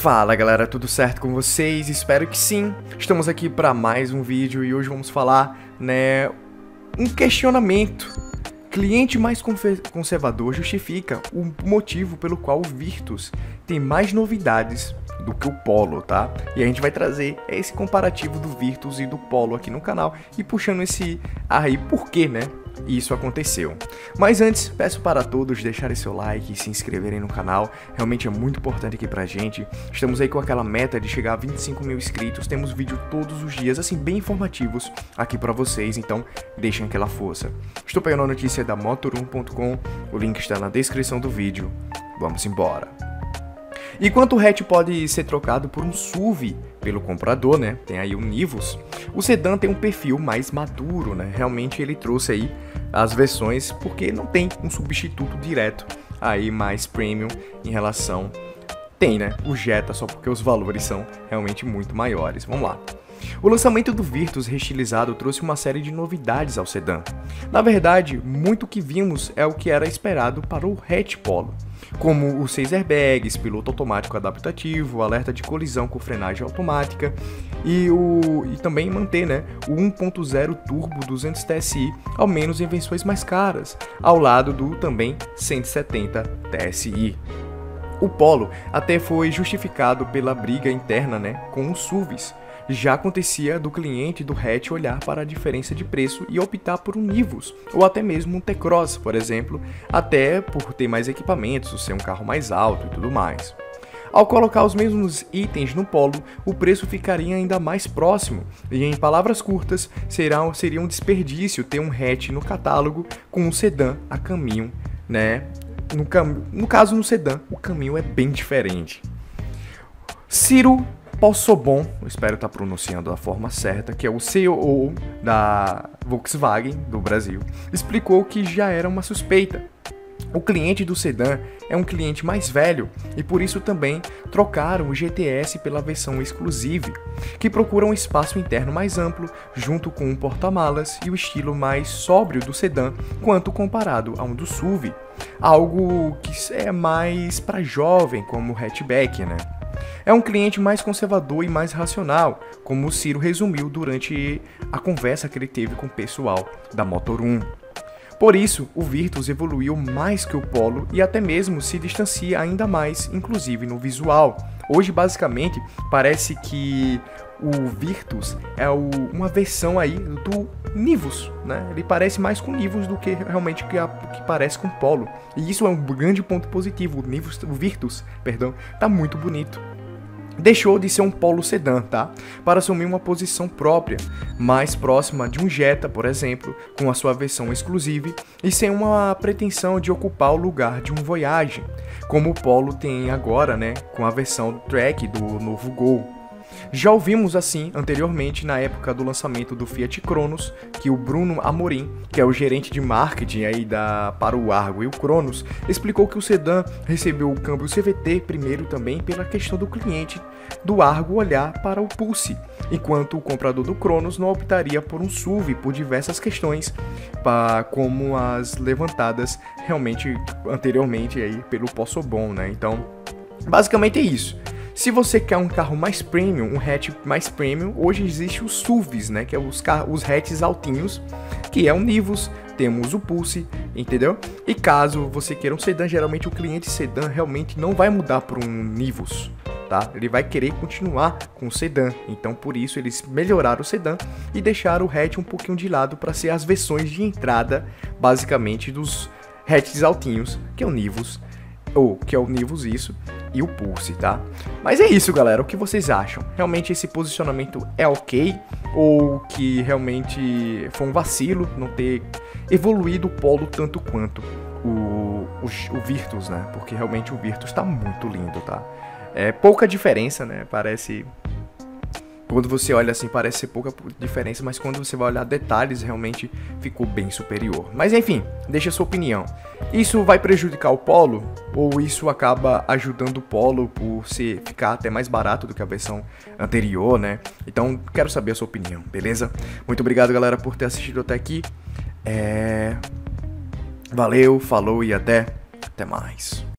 Fala galera, tudo certo com vocês? Espero que sim. Estamos aqui para mais um vídeo e hoje vamos falar, né, um questionamento. Cliente mais conservador justifica o motivo pelo qual o Virtus tem mais novidades do que o Polo, tá? E a gente vai trazer esse comparativo do Virtus e do Polo aqui no canal e puxando esse aí por quê, né? Isso aconteceu. Mas antes, peço para todos deixarem seu like e se inscreverem no canal, realmente é muito importante aqui pra gente. Estamos aí com aquela meta de chegar a 25 mil inscritos, temos vídeo todos os dias, assim, bem informativos aqui para vocês, então deixem aquela força. Estou pegando a notícia da Motor1.com, o link está na descrição do vídeo. Vamos embora. E quanto o hatch pode ser trocado por um SUV pelo comprador, né? Tem aí o Nivus. O sedã tem um perfil mais maduro, né? Realmente ele trouxe aí as versões porque não tem um substituto direto aí mais premium em relação tem, né? O Jetta só porque os valores são realmente muito maiores. Vamos lá. O lançamento do Virtus restilizado trouxe uma série de novidades ao sedã. Na verdade, muito que vimos é o que era esperado para o hatch Polo, como os 6 airbags, piloto automático adaptativo, alerta de colisão com frenagem automática e, o, e também manter né, o 1.0 turbo 200 TSI, ao menos em versões mais caras, ao lado do também 170 TSI. O Polo até foi justificado pela briga interna né, com os SUVs, já acontecia do cliente do hatch olhar para a diferença de preço e optar por um Nivus, ou até mesmo um T-Cross, por exemplo, até por ter mais equipamentos, ser um carro mais alto e tudo mais. Ao colocar os mesmos itens no polo, o preço ficaria ainda mais próximo, e em palavras curtas, será, seria um desperdício ter um hatch no catálogo com um sedã a caminho, né? No, cam... no caso, no sedã, o caminho é bem diferente. Ciro Possobon, espero estar pronunciando da forma certa, que é o CEO da Volkswagen do Brasil, explicou que já era uma suspeita. O cliente do sedã é um cliente mais velho e por isso também trocaram o GTS pela versão Exclusive, que procura um espaço interno mais amplo, junto com um porta-malas e o estilo mais sóbrio do sedã, quanto comparado a um do SUV, algo que é mais para jovem como hatchback, né? É um cliente mais conservador e mais racional, como o Ciro resumiu durante a conversa que ele teve com o pessoal da Motor 1. Por isso, o Virtus evoluiu mais que o Polo e até mesmo se distancia ainda mais, inclusive no visual. Hoje, basicamente, parece que o Virtus é o, uma versão aí do Nivus, né? Ele parece mais com Nivus do que realmente que, a, que parece com Polo. E isso é um grande ponto positivo. O Nivus, o Virtus, perdão, tá muito bonito deixou de ser um polo sedã, tá? Para assumir uma posição própria, mais próxima de um Jetta, por exemplo, com a sua versão exclusiva e sem uma pretensão de ocupar o lugar de um Voyage, como o Polo tem agora, né, com a versão Track do novo Gol. Já ouvimos assim anteriormente na época do lançamento do Fiat Cronos, que o Bruno Amorim, que é o gerente de marketing aí da para o Argo e o Cronos, explicou que o sedã recebeu o câmbio CVT primeiro também pela questão do cliente do Argo olhar para o Pulse, enquanto o comprador do Cronos não optaria por um SUV por diversas questões, como as levantadas realmente anteriormente aí pelo Possobon, né? Então, basicamente é isso. Se você quer um carro mais premium, um hatch mais premium, hoje existe os SUVs, né, que é os, os hatches altinhos, que é o Nivus, temos o Pulse, entendeu? E caso você queira um sedã, geralmente o cliente sedã realmente não vai mudar para um Nivus, tá? Ele vai querer continuar com o sedã. Então, por isso eles melhoraram o sedã e deixaram o hatch um pouquinho de lado para ser as versões de entrada, basicamente dos hatches altinhos, que é o Nivus, ou que é o Nivus isso, e o Pulse, tá? Mas é isso, galera. O que vocês acham? Realmente esse posicionamento é ok? Ou que realmente foi um vacilo não ter evoluído o polo tanto quanto o, o, o Virtus, né? Porque realmente o Virtus tá muito lindo, tá? É pouca diferença, né? Parece quando você olha assim, parece ser pouca diferença, mas quando você vai olhar detalhes, realmente ficou bem superior. Mas enfim, deixa a sua opinião. Isso vai prejudicar o Polo? Ou isso acaba ajudando o Polo por ser, ficar até mais barato do que a versão anterior, né? Então, quero saber a sua opinião, beleza? Muito obrigado, galera, por ter assistido até aqui. É... Valeu, falou e até, até mais.